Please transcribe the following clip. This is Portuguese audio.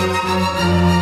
Música